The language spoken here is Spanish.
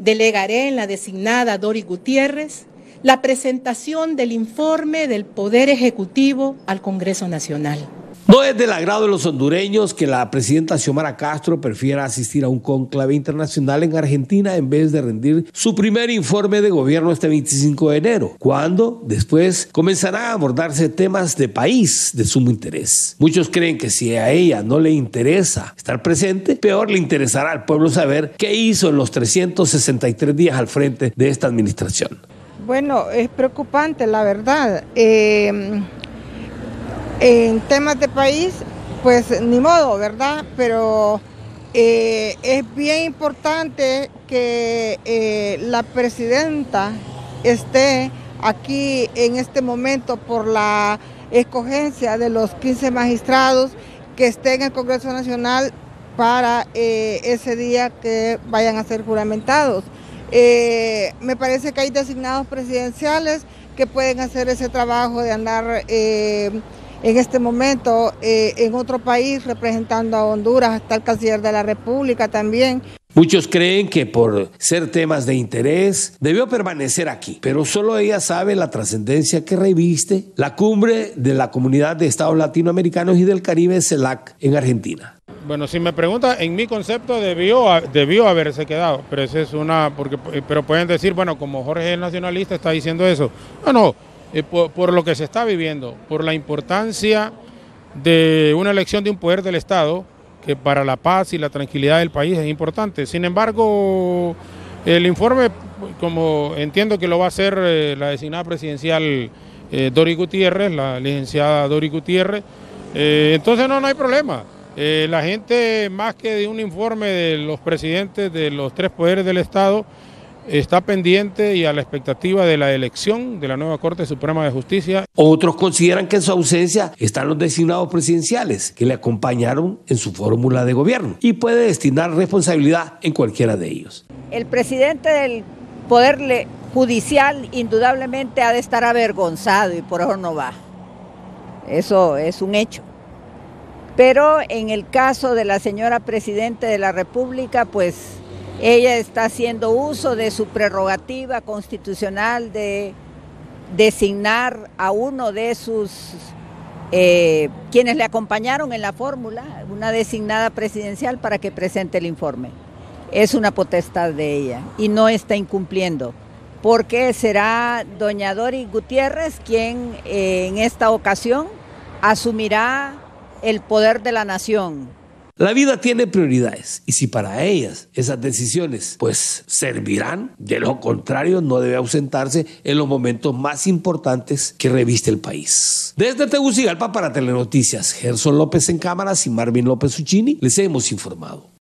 Delegaré en la designada Dori Gutiérrez la presentación del informe del Poder Ejecutivo al Congreso Nacional. No es del agrado de los hondureños que la presidenta Xiomara Castro prefiera asistir a un conclave internacional en Argentina en vez de rendir su primer informe de gobierno este 25 de enero, cuando después comenzará a abordarse temas de país de sumo interés. Muchos creen que si a ella no le interesa estar presente, peor le interesará al pueblo saber qué hizo en los 363 días al frente de esta administración. Bueno, es preocupante, la verdad. Eh en temas de país, pues ni modo, ¿verdad? Pero eh, es bien importante que eh, la presidenta esté aquí en este momento por la escogencia de los 15 magistrados que estén en el Congreso Nacional para eh, ese día que vayan a ser juramentados. me parece que hay designados presidenciales que pueden hacer ese trabajo de andar en este momento eh, en otro país representando a Honduras, hasta el canciller de la República también. Muchos creen que por ser temas de interés debió permanecer aquí, pero solo ella sabe la trascendencia que reviste la cumbre de la Comunidad de Estados Latinoamericanos y del Caribe, CELAC, en Argentina. Bueno, si me pregunta, en mi concepto debió, debió haberse quedado, pero es una, porque, pero pueden decir, bueno, como Jorge es nacionalista está diciendo eso. No, no, eh, por, lo que se está viviendo, por la importancia de una elección de un poder del Estado que para la paz y la tranquilidad del país es importante. Sin embargo, el informe, como entiendo que lo va a hacer eh, la designada presidencial eh, Dori Gutiérrez, la licenciada Dori Gutiérrez, entonces no, no hay problema. la gente, más que de un informe de los presidentes de los tres poderes del Estado, está pendiente y a la expectativa de la elección de la nueva Corte Suprema de Justicia. Otros consideran que en su ausencia están los designados presidenciales que le acompañaron en su fórmula de gobierno y puede destinar responsabilidad en cualquiera de ellos. El presidente del Poder Judicial indudablemente ha de estar avergonzado y por eso no va. Eso es un hecho. Pero en el caso de la señora Presidente de la República, pues ella está haciendo uso de su prerrogativa constitucional de designar a uno de sus eh, quienes le acompañaron en la fórmula, una designada presidencial para que presente el informe. Es una potestad de ella y no está incumpliendo, porque será doña Dori Gutiérrez quien eh, en esta ocasión asumirá el poder de la nación la vida tiene prioridades y si para ellas esas decisiones pues servirán, de lo contrario no debe ausentarse en los momentos más importantes que reviste el país. Desde Tegucigalpa para Telenoticias, Gerson López en cámaras y Marvin López Uccini les hemos informado.